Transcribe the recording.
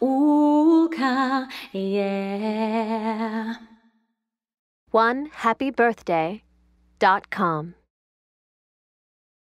Ulka, yeah. One happy birthday dot com.